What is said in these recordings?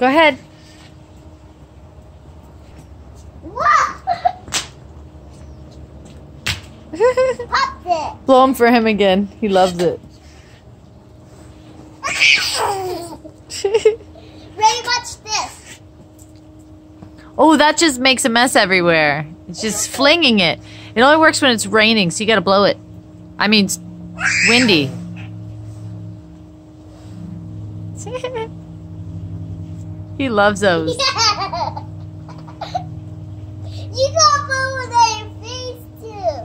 Go ahead. Blow him for him again. He loves it. Ready, watch this. oh, that just makes a mess everywhere. It's just flinging it. It only works when it's raining, so you gotta blow it. I mean, windy. he loves those. you got blue on your face too.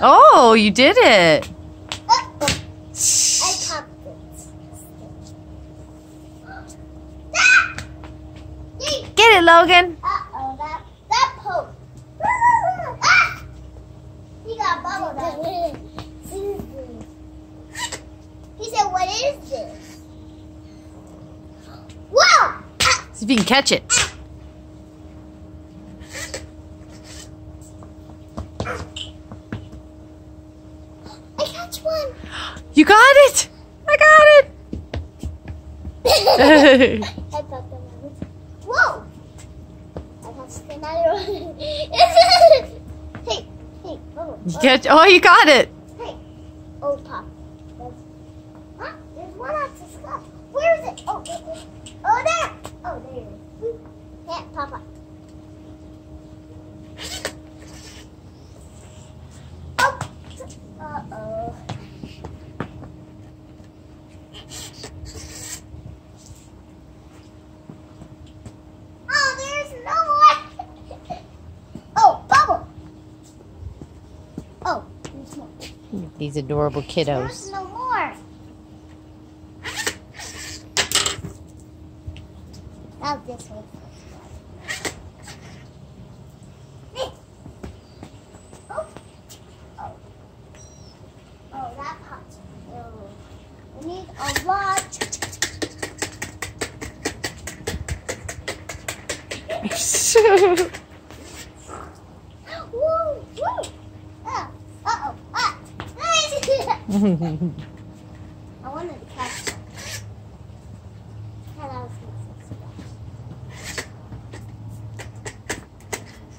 Oh, you did it. Oh, I popped it. Ah! Get it, Logan. Uh-oh, that, that poke. ah! He got bubbled up. he said, what is this? Whoa! See if you can catch it. I catch one. You got it. I got it. I thought that was. Whoa! I touched another one. hey, hey, bubble. You oh. catch. Oh, you got it. Hey, oh, pop. That's, huh? There's one at the sky. Where is it? Oh, there. Oh, there it is. Yeah, Papa. Oh, uh-oh. Oh, there's no one. Oh, bubble. Oh, there's more. These adorable kiddos. Now this one. Oh. Oh. Oh, that popped. Oh. We need a lot. Woo, woo. Ah, uh-oh. Ah. I wanted to catch them. Thought I was gonna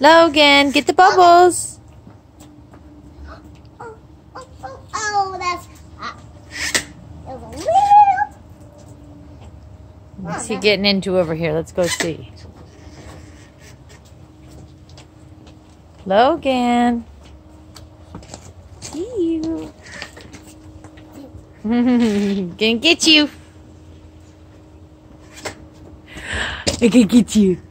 Logan, get the bubbles. Oh, oh, oh, oh, that's hot. It was a little. What's he oh, getting into over here? Let's go see. Logan. See you. Gonna get you. I can get you.